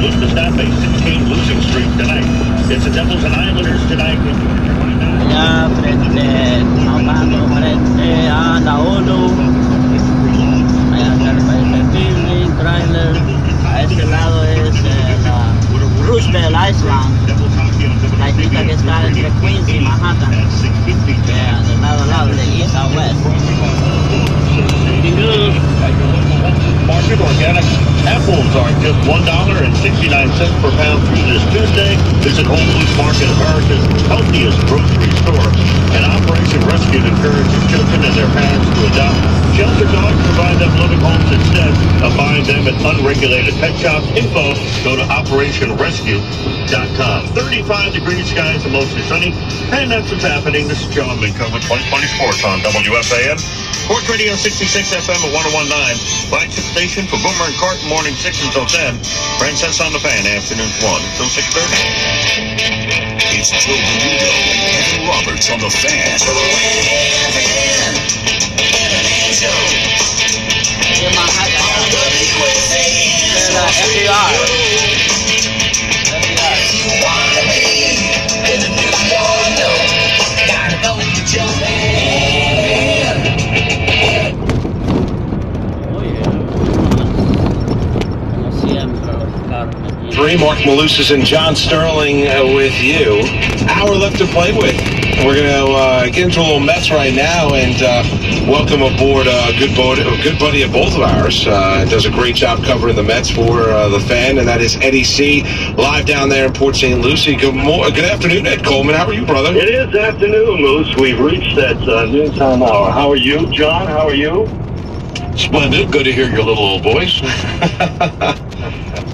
look to stop a six-game losing streak tonight. It's the Devils and Islanders tonight. Allá frente, la ONU. Allá cerca el building, trailer. A este lado es la Roosevelt Island. La islita que está entre Queens y Visit Whole Foods Market, America's healthiest grocery store. And Operation Rescue encourages children and their parents to adopt shelter dogs, provide them living homes instead of buying them at unregulated pet shops. Info, go to OperationRescue.com. 35 degrees skies and mostly sunny. And that's what's happening. This is John Minko with 2020 Sports on WFAN. Sports Radio 66 FM at 1019. Flagship station for Boomer and Carton morning 6 until 10. Francesa on the fan afternoons 1 until 6.30. It's Joe Benigno and Evan Roberts on the fan. En Manhattan. De la FDR. Mark Malusis and John Sterling uh, with you. Hour left to play with. We're going to uh, get into a little Mets right now and uh, welcome aboard a good, a good buddy of both of ours. Uh, does a great job covering the Mets for uh, the fan, and that is Eddie C. Live down there in Port St. Lucie. Good, mo- good afternoon, Ed Coleman. How are you, brother? It is afternoon, Moose. We've reached that uh, noontime hour. How are you, John? How are you? Splendid. Good to hear your little old voice.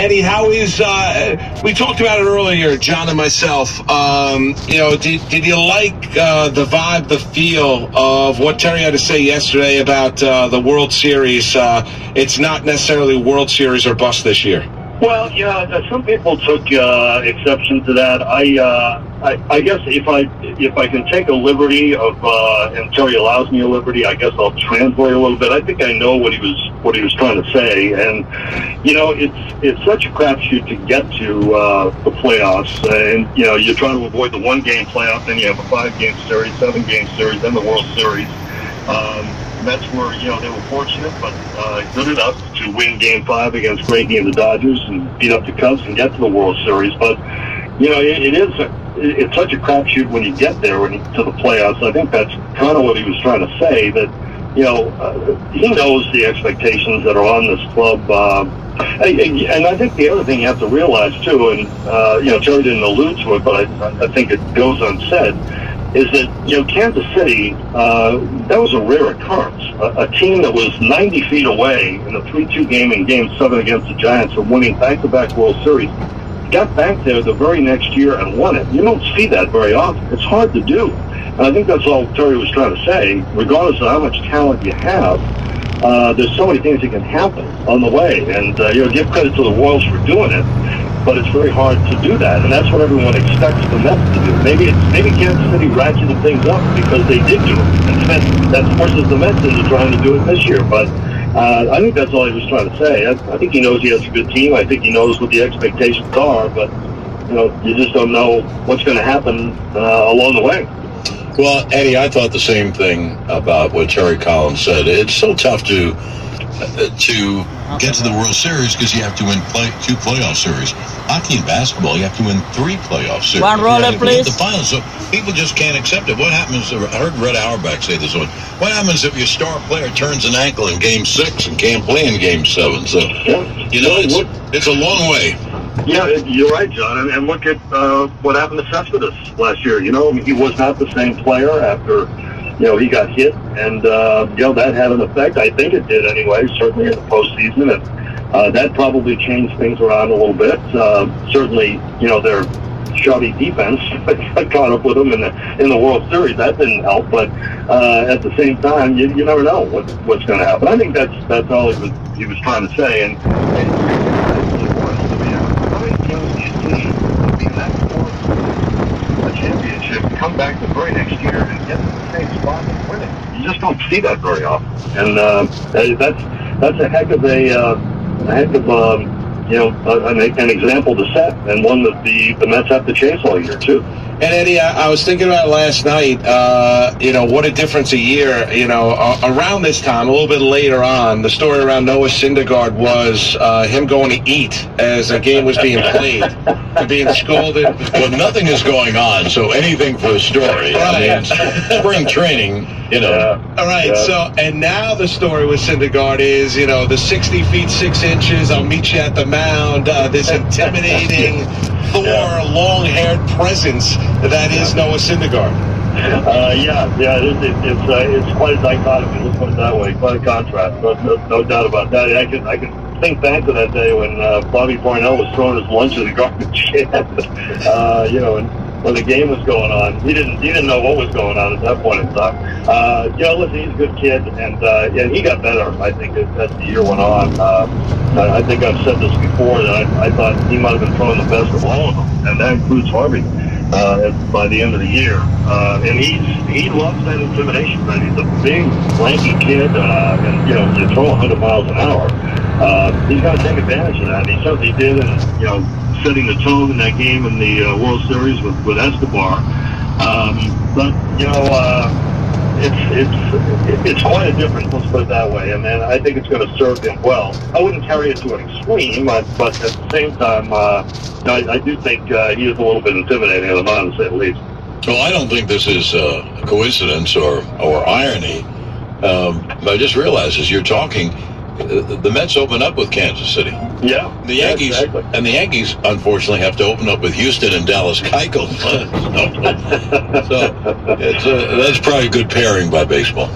Eddie, how is? Uh, we talked about it earlier, John and myself. Um, you know, did, did you like uh, the vibe, the feel of what Terry had to say yesterday about uh, the World Series? Uh, it's not necessarily World Series or bust this year. Well, yeah, some people took uh, exception to that. I, uh, I, I guess if I if I can take a liberty of uh, and Terry allows me a liberty, I guess I'll translate a little bit. I think I know what he was what he was trying to say, and you know, it's it's such a crapshoot to get to uh, the playoffs, and you know, you're trying to avoid the one game playoff, then you have a five game series, seven game series, then the World Series. Um, Mets were, you know, they were fortunate, but uh, good enough to win Game Five against Greinke and the Dodgers and beat up the Cubs and get to the World Series. But you know, it, it is a, it's such a crapshoot when you get there when you, to the playoffs. I think that's kind of what he was trying to say. That you know, uh, he knows the expectations that are on this club. Uh, and and I think the other thing you have to realize too, and uh, you know, Terry didn't allude to it, but I, I think it goes unsaid is that you know Kansas City uh, that was a rare occurrence. A, a team that was 90 feet away in a 3-2 game in Game Seven against the Giants from winning back-to-back World Series got back there the very next year and won it. You don't see that very often. It's hard to do, and I think that's all Terry was trying to say. Regardless of how much talent you have, uh, there's so many things that can happen on the way, and uh, you know give credit to the Royals for doing it but it's very hard to do that, and that's what everyone expects the Mets to do. Maybe it's maybe Kansas City ratcheted things up because they did do it, and that, that forces the Mets into trying to do it this year. But uh, I think that's all he was trying to say. I, I think he knows he has a good team. I think he knows what the expectations are, but you know, you just don't know what's going to happen uh, along the way. Well, Eddie, I thought the same thing about what Terry Collins said. It's so tough to to get to the World Series because you have to win play, two playoff series. Hockey and basketball, you have to win three playoff series. One roller, You have to win please. The finals. So people just can't accept it. What happens? I heard Red Auerbach say this one. What happens if your star player turns an ankle in Game Six and can't play in Game Seven? So Yeah. you know, it's, it's a long way. Yeah, you're right, John. And, and look at uh, what happened to Cespedes last year. You know, I mean, he was not the same player after, you know, he got hit, and uh, you know that had an effect. I think it did anyway. Certainly in the postseason, and uh, that probably changed things around a little bit. Uh, certainly, you know, their shoddy defense caught up with them in the in the World Series. That didn't help, but uh, at the same time, you, you never know what, what's going to happen. I think that's that's all he was he was trying to say, and. and how many games do you see be that close to a championship come back the very next year and get the same spot and win it. You just don't see that very often, and uh, that's that's a heck of a, uh, a heck of um, you know an, an example to set, and one that the the Mets have to chase all year too. And Eddie, I, I was thinking about last night. Uh, you know what a difference a year. You know, uh, around this time, a little bit later on, the story around Noah Syndergaard was uh, him going to eat as a game was being played, being scolded. Well, nothing is going on, so anything for a story. I mean, spring training, you know. Yeah. All right, Yeah. so and now the story with Syndergaard is, you know, the 60 feet 6 inches, I'll meet you at the mound, uh, this intimidating, Thor, Yeah. long-haired presence that is Noah Syndergaard. Uh, yeah, yeah, it it, it's uh, it's quite a dichotomy. Let's put it that way. Quite a contrast. No, no, no doubt about that. I can I can think back to that day when uh, Bobby Parnell was throwing his lunch in the garbage can. uh, you know, and when the game was going on, he didn't he didn't know what was going on at that point in time. Uh, you know, listen, he's a good kid, and uh, and he got better. I think as, as the year went on. Uh, I think I've said this before that I, I thought he might have been throwing the best of all of them, and that includes Harvey uh, by the end of the year. Uh, and he's he loves that intimidation. Right? He's a big, lanky kid, uh, and you know, you throw 100 miles an hour. Uh, he's got to take advantage of that. And he certainly did, and you know, setting the tone in that game in the uh, World Series with with Escobar. Um, but you know. Uh, it's it's it's quite a difference. Let's put it that way, and then I think it's going to serve him well. I wouldn't carry it to an extreme, but, but at the same time, uh, I, I do think uh, he is a little bit intimidating at the say the least. Well, I don't think this is uh, a coincidence or, or irony. Um, but I just realized as you're talking, the Mets open up with Kansas City. Yeah, The yeah, Yankees exactly. and the Yankees unfortunately have to open up with Houston and Dallas Keuchel. so it's uh, that's probably a good pairing by baseball.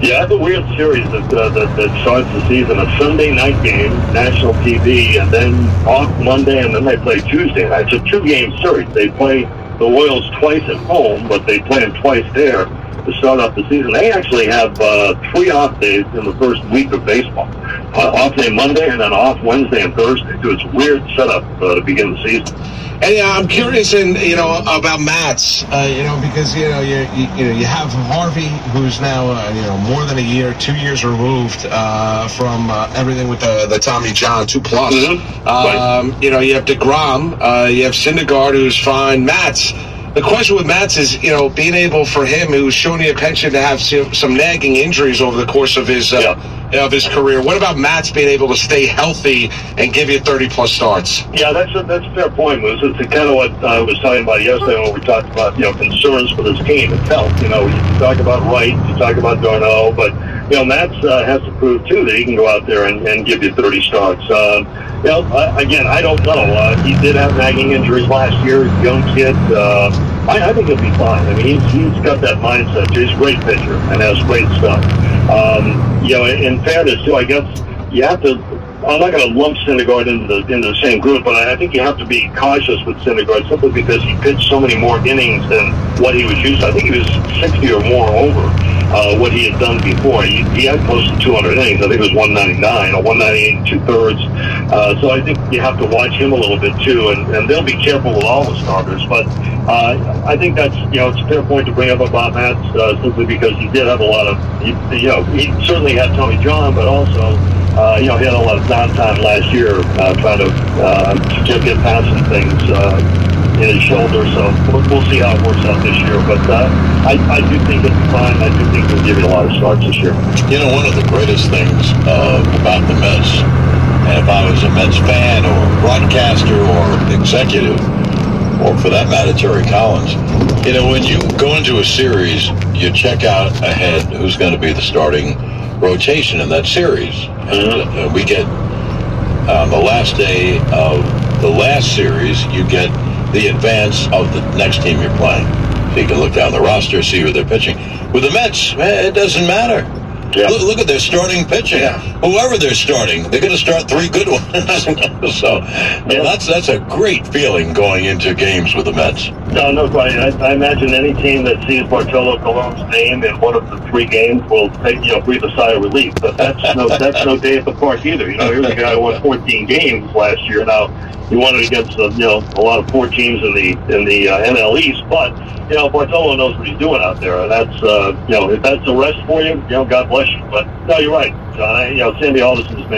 Yeah, a weird series that, uh, that that starts the season. A Sunday night game, national TV, and then off Monday, and then they play Tuesday night. It's a two-game series. They play the Royals twice at home, but they play them twice there to start off the season. They actually have uh, three off days in the first week of baseball. Uh, off day Monday, and then off Wednesday and Thursday. So it's a weird setup uh, to begin the season. And yeah, I'm curious, in you know, about Matz, uh, you know, because you know, you, you you know, you have Harvey, who's now uh, you know more than a year, two years removed uh, from uh, everything with the the Tommy John two plus. Mhm. Um, You know, you have deGrom, uh, you have Syndergaard, who's fine. Matz. The question with Matz is, you know, being able for him, who's shown the pension to have some, some nagging injuries over the course of his uh, of his career. What about Matz being able to stay healthy and give you 30 plus starts? Yeah, that's a, that's a fair point, Moose. It's kind of what I was talking about yesterday when we talked about, you know, concerns for this team itself. You know, you talk about Wright, you talk about d'Arnaud, but, you know, Matz uh, has to prove, too, that he can go out there and, and give you 30 starts. Um, you know, I, again, I don't know. Uh, he did have nagging injuries last year, young kid. Uh, I, I think he'll be fine. I mean, he's, he's got that mindset. He's a great pitcher and has great stuff. Um, you know, in fairness, too, I guess you have to I'm not going to lump Syndergaard into the into the same group, but I, I think you have to be cautious with Syndergaard simply because he pitched so many more innings than what he was used. to. I think he was 60 or more over uh, what he had done before. He, he had close to 200 innings. I think it was 199 or 198 two thirds. Uh, so I think you have to watch him a little bit too, and, and they'll be careful with all the starters. But uh, I think that's you know it's a fair point to bring up about Matt uh, simply because he did have a lot of he, you know he certainly had Tommy John, but also uh, you know, he had a lot of downtime last year uh, trying to uh, to get past some things uh, in his shoulder. So we'll, we'll see how it works out this year. But uh, I, I do think it's fine. I do think he'll give you a lot of starts this year. You know, one of the greatest things uh, about the Mets, and if I was a Mets fan or broadcaster or executive, or for that matter, Terry Collins, you know, when you go into a series, you check out ahead who's going to be the starting rotation in that series. And uh, we get on the last day of the last series, you get the advance of the next team you're playing. So you can look down the roster, see who they're pitching. With the Mets, eh, it doesn't matter. Yeah. Look, look, at their starting pitching. Yeah. Whoever they're starting, they're going to start three good ones. so, yeah, that's that's a great feeling going into games with the Mets. No, no question. I, I imagine any team that sees Bartolo Colon's name in one of the three games will take, you know breathe a sigh of relief. But that's no that's no day at the park either. You know, here's a guy who won 14 games last year. Now he won it against uh, you know a lot of poor teams in the in the uh, NL East, but you know Bartolo knows what he's doing out there, and that's uh, you know if that's a rest for you, you know God bless question. But no, you're right, John. I, you know, Sandy Alderson has made